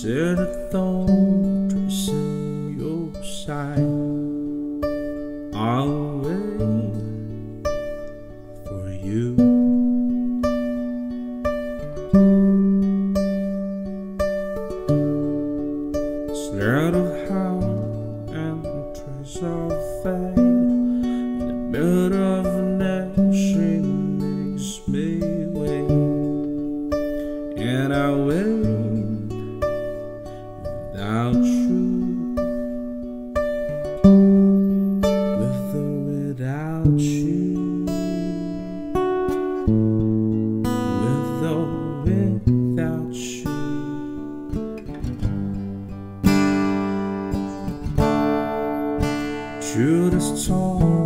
Said a thorn tracing your side I'll wait for you. Sled of how and trace of faith, In the bed of night makes me wait And I wait how true with or without you. With or without you. True to storm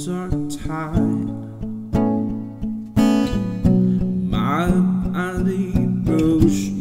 hands are tied. My body goes.